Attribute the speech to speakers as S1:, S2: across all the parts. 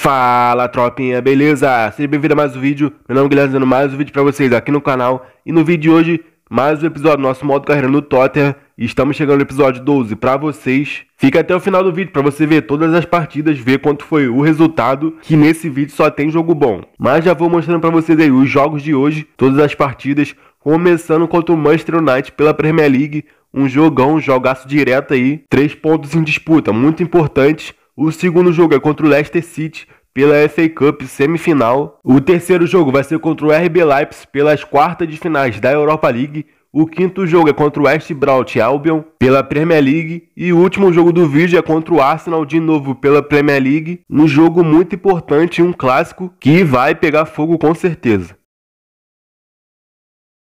S1: Fala tropinha, beleza? Seja bem-vindo a mais um vídeo, meu nome é Guilherme dando mais um vídeo pra vocês aqui no canal. E no vídeo de hoje, mais um episódio do nosso modo carreira no Tottenham. E estamos chegando no episódio 12 pra vocês. Fica até o final do vídeo pra você ver todas as partidas, ver quanto foi o resultado Que nesse vídeo só tem jogo bom. Mas já vou mostrando pra vocês aí os jogos de hoje, todas as partidas Começando contra o Manchester United pela Premier League. Um jogão, um jogaço direto aí. Três pontos em disputa, muito importantes o segundo jogo é contra o Leicester City pela FA Cup semifinal. O terceiro jogo vai ser contra o RB Leipzig pelas quartas de finais da Europa League. O quinto jogo é contra o West Brought Albion pela Premier League e o último jogo do vídeo é contra o Arsenal de novo pela Premier League, um jogo muito importante, um clássico que vai pegar fogo com certeza.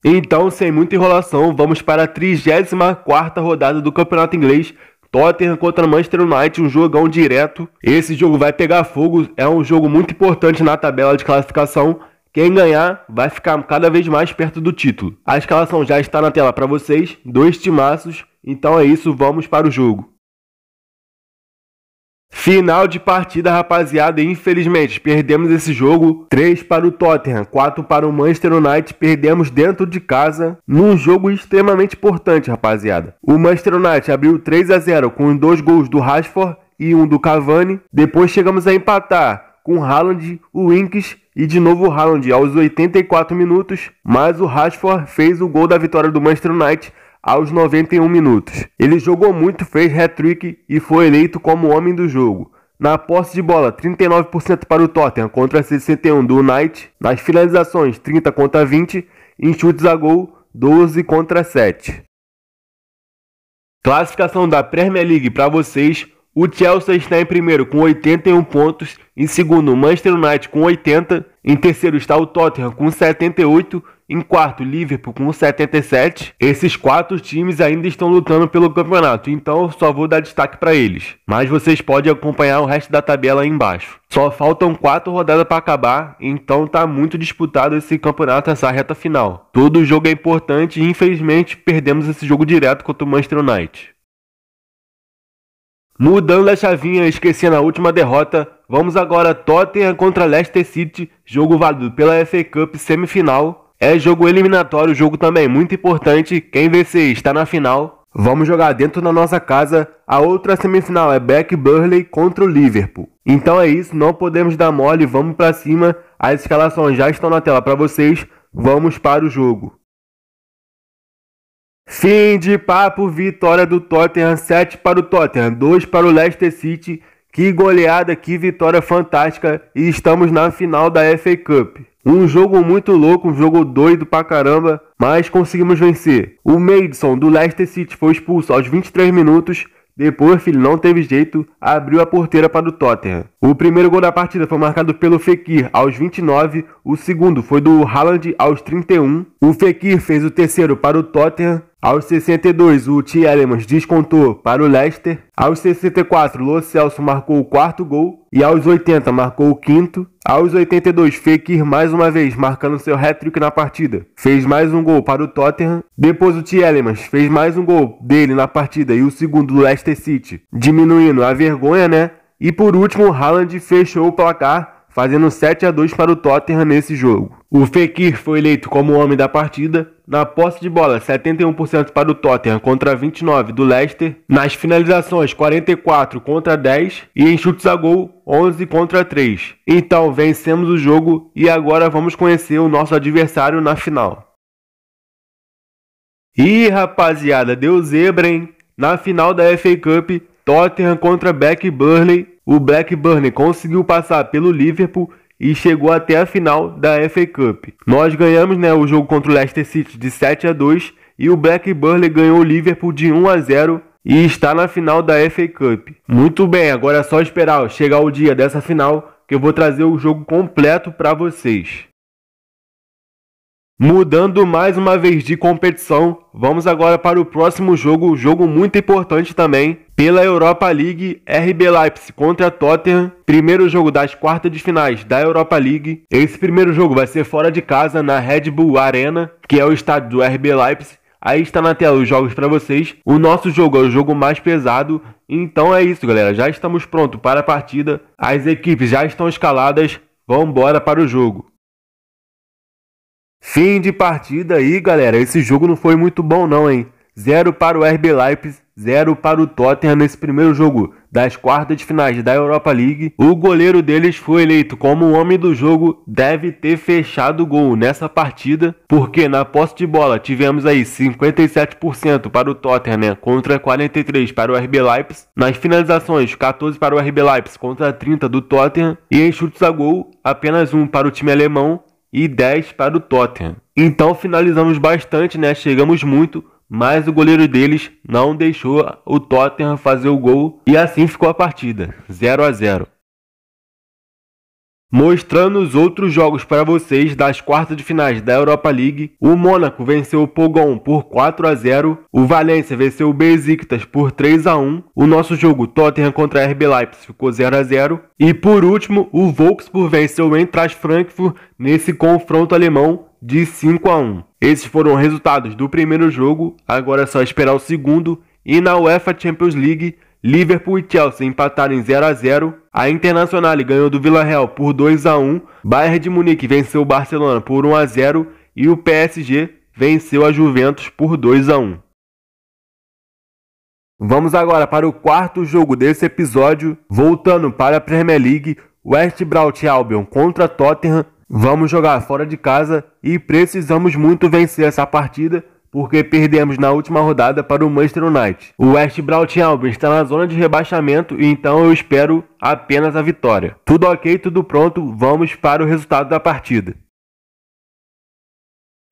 S1: Então, sem muita enrolação, vamos para a 34ª rodada do Campeonato Inglês, Tottenham contra Manchester United, um jogão direto. Esse jogo vai pegar fogo, é um jogo muito importante na tabela de classificação. Quem ganhar vai ficar cada vez mais perto do título. A escalação já está na tela para vocês, dois timaços. Então é isso, vamos para o jogo. Final de partida, rapaziada. Infelizmente, perdemos esse jogo. 3 para o Tottenham, 4 para o Manchester United. Perdemos dentro de casa, num jogo extremamente importante, rapaziada. O Manchester United abriu 3 a 0 com dois gols do Rashford e um do Cavani. Depois chegamos a empatar com Haaland, o Winks e de novo o Haaland aos 84 minutos. Mas o Rashford fez o gol da vitória do Manchester United aos 91 minutos. Ele jogou muito, fez hat-trick e foi eleito como homem do jogo. Na posse de bola, 39% para o Tottenham contra 61 do United. Nas finalizações, 30 contra 20. Em chutes a gol, 12 contra 7. Classificação da Premier League para vocês. O Chelsea está em primeiro com 81 pontos, em segundo o Manchester United com 80, em terceiro está o Tottenham com 78, em quarto Liverpool com 77. Esses quatro times ainda estão lutando pelo campeonato, então só vou dar destaque para eles. Mas vocês podem acompanhar o resto da tabela aí embaixo. Só faltam quatro rodadas para acabar, então tá muito disputado esse campeonato, essa reta final. Todo jogo é importante e infelizmente perdemos esse jogo direto contra o Manchester United. Mudando a chavinha, esquecendo a última derrota, vamos agora Tottenham contra Leicester City, jogo válido pela FA Cup semifinal. É jogo eliminatório, jogo também muito importante, quem vencer está na final. Vamos jogar dentro da nossa casa, a outra semifinal é Beck Burley contra o Liverpool. Então é isso, não podemos dar mole, vamos para cima, as escalações já estão na tela para vocês, vamos para o jogo. Fim de papo, vitória do Tottenham, 7 para o Tottenham, 2 para o Leicester City. Que goleada, que vitória fantástica e estamos na final da FA Cup. Um jogo muito louco, um jogo doido pra caramba, mas conseguimos vencer. O Maidson do Leicester City foi expulso aos 23 minutos depois, filho, não teve jeito, abriu a porteira para o Tottenham. O primeiro gol da partida foi marcado pelo Fekir aos 29, o segundo foi do Haaland aos 31. O Fekir fez o terceiro para o Tottenham. Aos 62, o Tielemans descontou para o Leicester. Aos 64, Lo Celso marcou o quarto gol. E aos 80, marcou o quinto. Aos 82, Fekir mais uma vez marcando seu hat-trick na partida. Fez mais um gol para o Tottenham. Depois o Tielemans fez mais um gol dele na partida e o segundo do Leicester City, diminuindo a vergonha, né? E por último, Haaland fechou o placar fazendo 7 a 2 para o Tottenham nesse jogo. O Fekir foi eleito como o homem da partida. Na posse de bola, 71% para o Tottenham contra 29 do Leicester. Nas finalizações, 44 contra 10 e em chutes a gol, 11 contra 3. Então, vencemos o jogo e agora vamos conhecer o nosso adversário na final. Ih, rapaziada, deu zebra, hein? Na final da FA Cup, Tottenham contra Beck Burnley o Blackburn conseguiu passar pelo Liverpool e chegou até a final da FA Cup. Nós ganhamos né, o jogo contra o Leicester City de 7 a 2 e o Blackburn ganhou o Liverpool de 1 a 0 e está na final da FA Cup. Muito bem, agora é só esperar chegar o dia dessa final que eu vou trazer o jogo completo para vocês. Mudando mais uma vez de competição, vamos agora para o próximo jogo, jogo muito importante também, pela Europa League, RB Leipzig contra Tottenham, primeiro jogo das quartas de finais da Europa League. Esse primeiro jogo vai ser fora de casa na Red Bull Arena, que é o estádio do RB Leipzig. Aí está na tela os jogos para vocês. O nosso jogo é o jogo mais pesado. Então é isso, galera. Já estamos prontos para a partida. As equipes já estão escaladas. Vamos embora para o jogo. Fim de partida aí, galera. Esse jogo não foi muito bom não, hein? 0 para o RB Leipzig, 0 para o Tottenham nesse primeiro jogo das quartas de finais da Europa League. O goleiro deles foi eleito como o homem do jogo, deve ter fechado o gol nessa partida, porque na posse de bola tivemos aí 57% para o Tottenham né, contra 43 para o RB Leipzig. Nas finalizações, 14 para o RB Leipzig contra 30 do Tottenham e em chutes a gol, apenas um para o time alemão e 10 para o Tottenham. Então finalizamos bastante, né? Chegamos muito mas o goleiro deles não deixou o Tottenham fazer o gol e assim ficou a partida, 0 a 0. Mostrando os outros jogos para vocês das quartas de finais da Europa League, o Mônaco venceu o Pogon por 4 a 0, o Valência venceu o Besiktas por 3 a 1, o nosso jogo Tottenham contra RB Leipzig ficou 0 a 0 e por último o Wolfsburg venceu o Eintracht Frankfurt nesse confronto alemão de 5 a 1. Esses foram os resultados do primeiro jogo, agora é só esperar o segundo. E na UEFA Champions League, Liverpool e Chelsea empataram em 0 a 0. A Internacional ganhou do Villarreal por 2 a 1. Bayern de Munique venceu o Barcelona por 1 a 0 e o PSG venceu a Juventus por 2 a 1. Vamos agora para o quarto jogo desse episódio, voltando para a Premier League, West Brom Albion contra Tottenham Vamos jogar fora de casa e precisamos muito vencer essa partida porque perdemos na última rodada para o Manchester United. O West Broughton Albion está na zona de rebaixamento então eu espero apenas a vitória. Tudo ok, tudo pronto, vamos para o resultado da partida.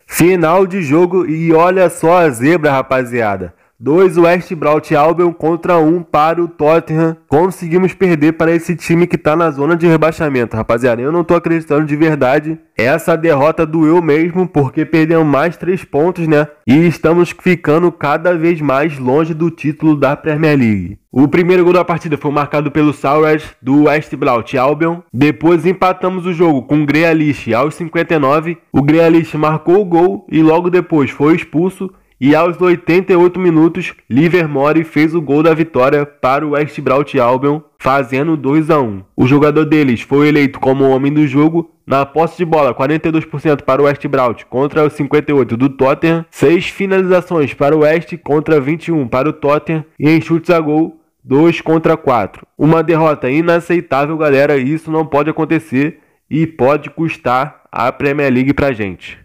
S1: Final de jogo e olha só a zebra, rapaziada. 2 West Brought Albion contra 1 um para o Tottenham. Conseguimos perder para esse time que está na zona de rebaixamento, rapaziada. Eu não estou acreditando de verdade. Essa derrota doeu mesmo, porque perdemos mais 3 pontos, né? E estamos ficando cada vez mais longe do título da Premier League. O primeiro gol da partida foi marcado pelo Saurage do West Brought Albion. Depois empatamos o jogo com o Grealish aos 59. O Grealish marcou o gol e logo depois foi expulso e aos 88 minutos, Livermore fez o gol da vitória para o West Brought Albion, fazendo 2 a 1. O jogador deles foi eleito como o homem do jogo. Na posse de bola, 42% para o West Brought contra os 58 do Tottenham, 6 finalizações para o West contra 21 para o Tottenham e em chutes a gol 2 contra 4. Uma derrota inaceitável, galera, isso não pode acontecer e pode custar a Premier League pra gente.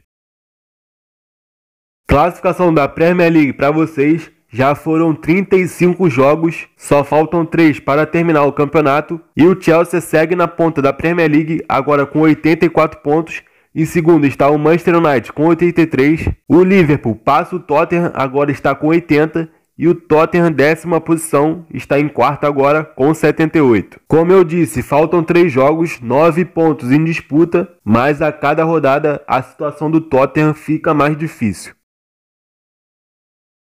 S1: Classificação da Premier League para vocês. Já foram 35 jogos, só faltam 3 para terminar o campeonato. E o Chelsea segue na ponta da Premier League, agora com 84 pontos. Em segundo está o Manchester United com 83. O Liverpool passa o Tottenham, agora está com 80. E o Tottenham, décima posição, está em quarto agora com 78. Como eu disse, faltam 3 jogos, 9 pontos em disputa, mas a cada rodada a situação do Tottenham fica mais difícil.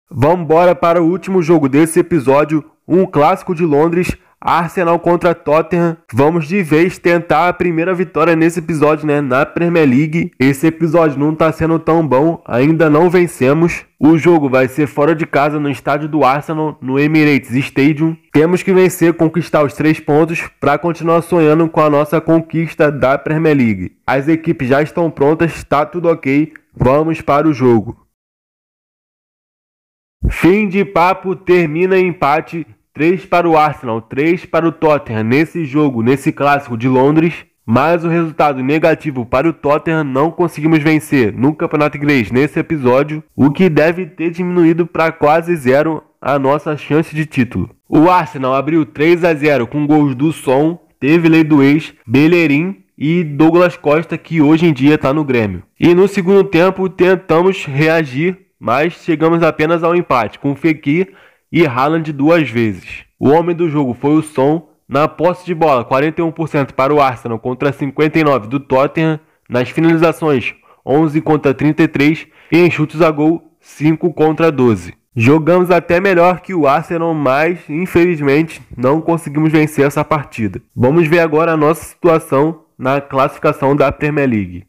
S1: Vamos embora para o último jogo desse episódio, um clássico de Londres, Arsenal contra Tottenham. Vamos de vez tentar a primeira vitória nesse episódio, né, na Premier League. Esse episódio não está sendo tão bom, ainda não vencemos. O jogo vai ser fora de casa no estádio do Arsenal, no Emirates Stadium. Temos que vencer, conquistar os três pontos para continuar sonhando com a nossa conquista da Premier League. As equipes já estão prontas, está tudo ok. Vamos para o jogo. Fim de papo, termina em empate. 3 para o Arsenal, 3 para o Tottenham nesse jogo, nesse clássico de Londres. Mas o resultado negativo para o Tottenham não conseguimos vencer no Campeonato Inglês nesse episódio, o que deve ter diminuído para quase zero a nossa chance de título. O Arsenal abriu 3 a 0 com gols do Som, teve lei do ex, Bellerin e Douglas Costa, que hoje em dia está no Grêmio. E no segundo tempo tentamos reagir mas chegamos apenas ao empate, com Fekir e Haaland duas vezes. O homem do jogo foi o Son, na posse de bola 41% para o Arsenal contra 59% do Tottenham, nas finalizações 11 contra 33 e em chutes a gol 5 contra 12. Jogamos até melhor que o Arsenal, mas infelizmente não conseguimos vencer essa partida. Vamos ver agora a nossa situação na classificação da Premier League.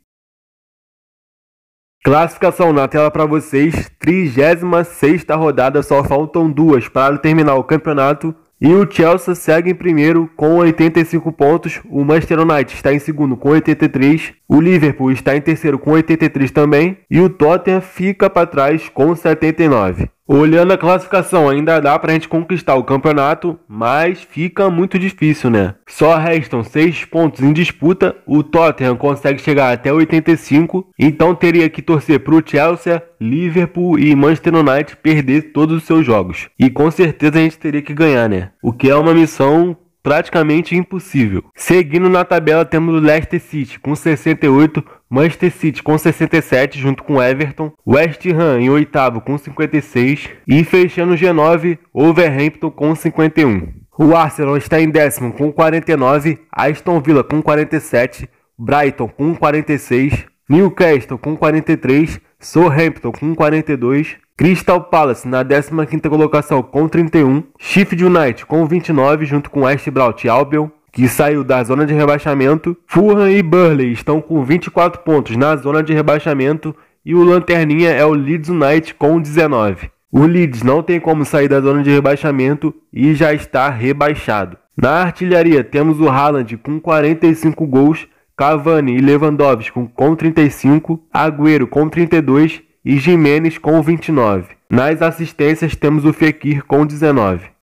S1: Classificação na tela para vocês, 36 rodada, só faltam duas para terminar o campeonato. E o Chelsea segue em primeiro com 85 pontos, o Manchester United está em segundo com 83, o Liverpool está em terceiro com 83 também e o Tottenham fica para trás com 79. Olhando a classificação, ainda dá pra gente conquistar o campeonato, mas fica muito difícil, né? Só restam 6 pontos em disputa, o Tottenham consegue chegar até 85, então teria que torcer pro Chelsea, Liverpool e Manchester United perder todos os seus jogos. E com certeza a gente teria que ganhar, né? O que é uma missão praticamente impossível. Seguindo na tabela temos o Leicester City com 68, Manchester City com 67 junto com Everton, West Ham em oitavo com 56 e fechando o G9, Wolverhampton com 51. O Arsenal está em décimo com 49, Aston Villa com 47, Brighton com 46, Newcastle com 43, Southampton com 42, Crystal Palace na 15ª colocação com 31, Sheffield United com 29 junto com West Brought Albion, que saiu da zona de rebaixamento. Fulham e Burley estão com 24 pontos na zona de rebaixamento e o lanterninha é o Leeds United com 19. O Leeds não tem como sair da zona de rebaixamento e já está rebaixado. Na artilharia temos o Haaland com 45 gols, Cavani e Lewandowski com 35, Agüero com 32 e Jimenez com 29. Nas assistências temos o Fekir com 19.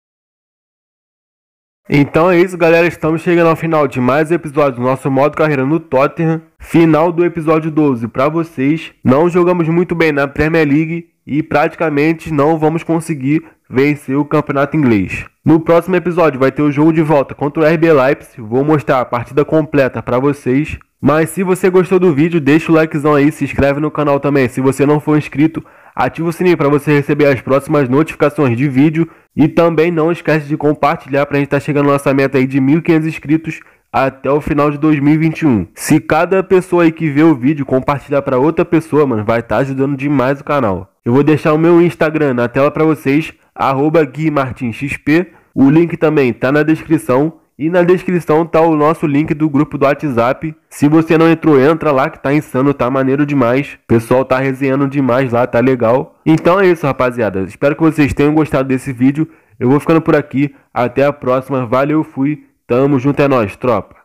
S1: Então é isso, galera. Estamos chegando ao final de mais um episódio do nosso modo carreira no Tottenham. Final do episódio 12 para vocês. Não jogamos muito bem na Premier League e praticamente não vamos conseguir vencer o campeonato inglês. No próximo episódio vai ter o jogo de volta contra o RB Leipzig. Vou mostrar a partida completa para vocês. Mas se você gostou do vídeo, deixa o likezão aí, se inscreve no canal também. Se você não for inscrito, ativa o sininho para você receber as próximas notificações de vídeo. E também não esquece de compartilhar para a gente estar tá chegando na nossa meta aí de 1.500 inscritos até o final de 2021. Se cada pessoa aí que vê o vídeo compartilhar para outra pessoa, mano, vai estar tá ajudando demais o canal. Eu vou deixar o meu Instagram na tela para vocês, arroba. O link também tá na descrição. E na descrição tá o nosso link do grupo do WhatsApp. Se você não entrou, entra lá que tá insano, tá maneiro demais. O pessoal tá resenhando demais lá, tá legal. Então é isso, rapaziada. Espero que vocês tenham gostado desse vídeo. Eu vou ficando por aqui. Até a próxima. Valeu, fui. Tamo junto, é nóis, tropa.